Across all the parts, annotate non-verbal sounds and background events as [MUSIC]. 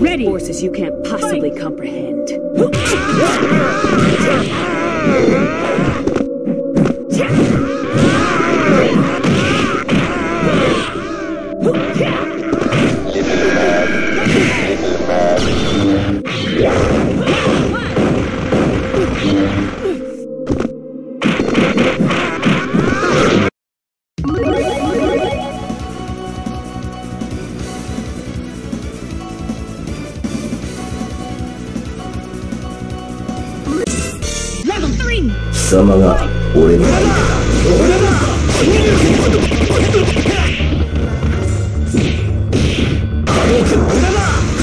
Ready. Forces you can't possibly comprehend. [LAUGHS] 様が俺の相手だ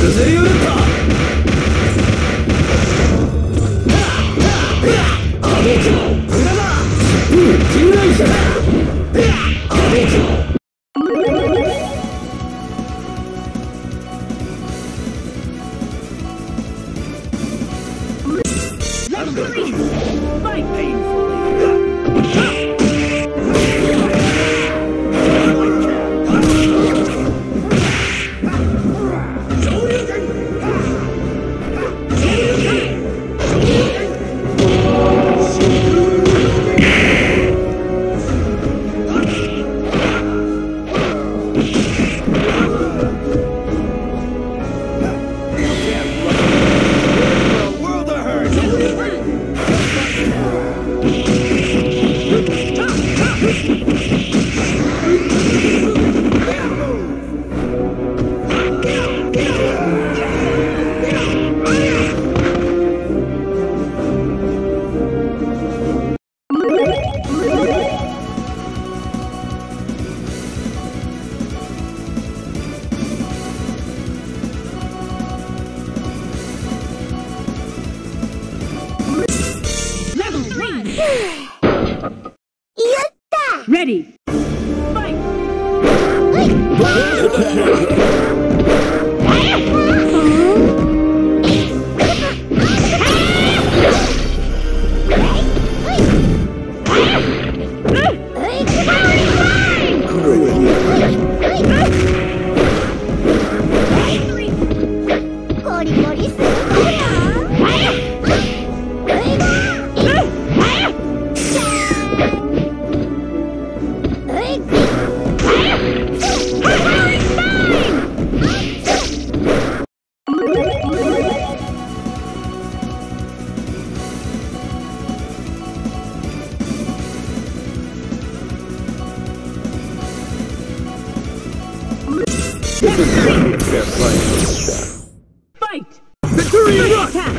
崩れ寄った Fight! [LAUGHS] Centurion Rush! Attack!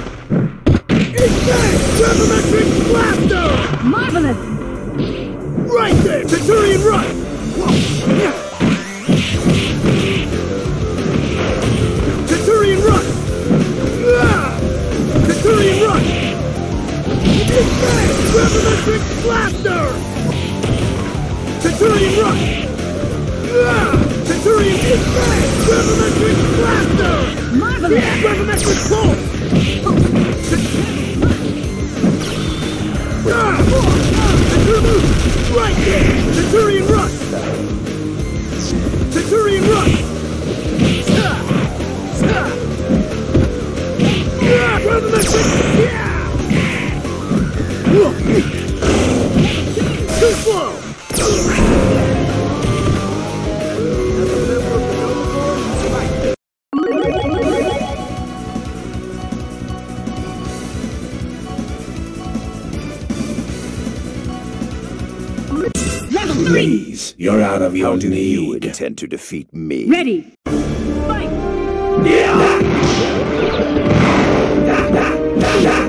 Ignite! Gravimetric Blaster! Marvelous! Right there! Ah! Centurion Rush! Ignite! Gravimetric Blaster! Centurion Rush! Gravimetric Pulse! Level 3! Please, you're out of your How do you intend to defeat me? Ready! Fight! Fucking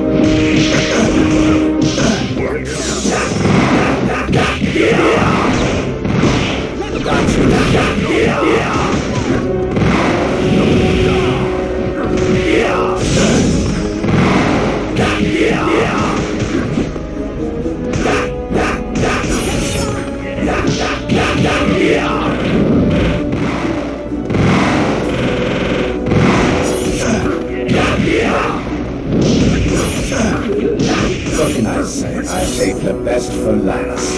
Save the best for last.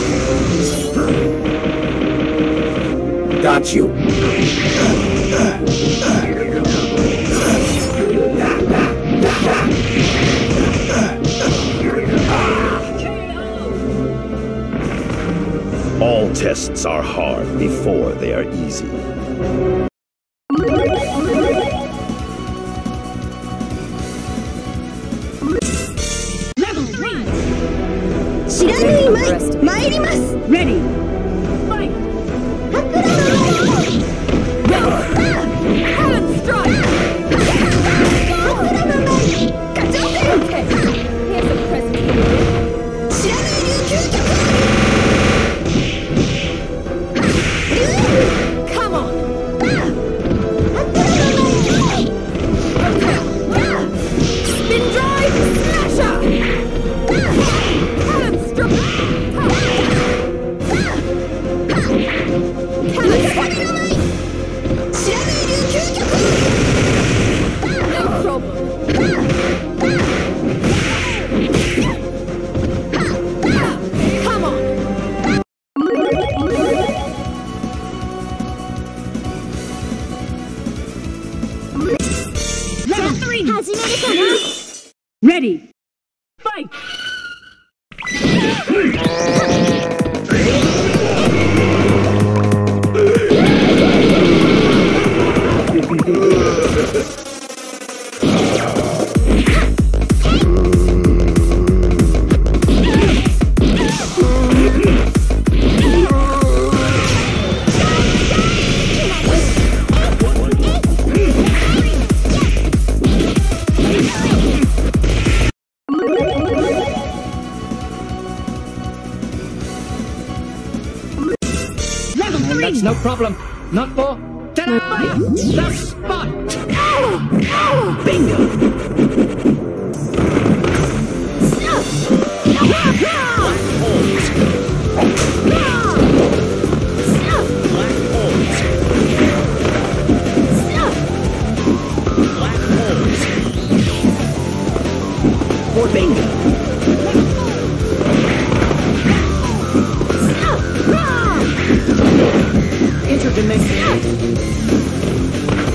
Got you. All tests are hard before they are easy. That's no problem. Not for tonight. The spot. Bingo.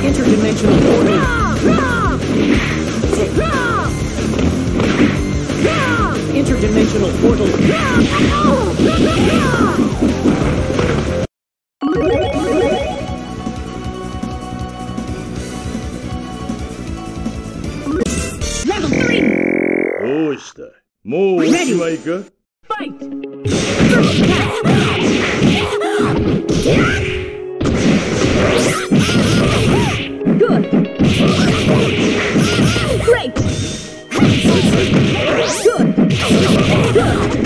Interdimensional portal. Interdimensional portal. Level three. Fight. Good. Great. Good. Good.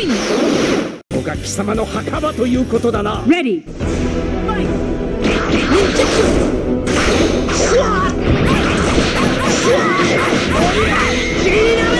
リンここが貴様の墓場ということだな。レディファイト！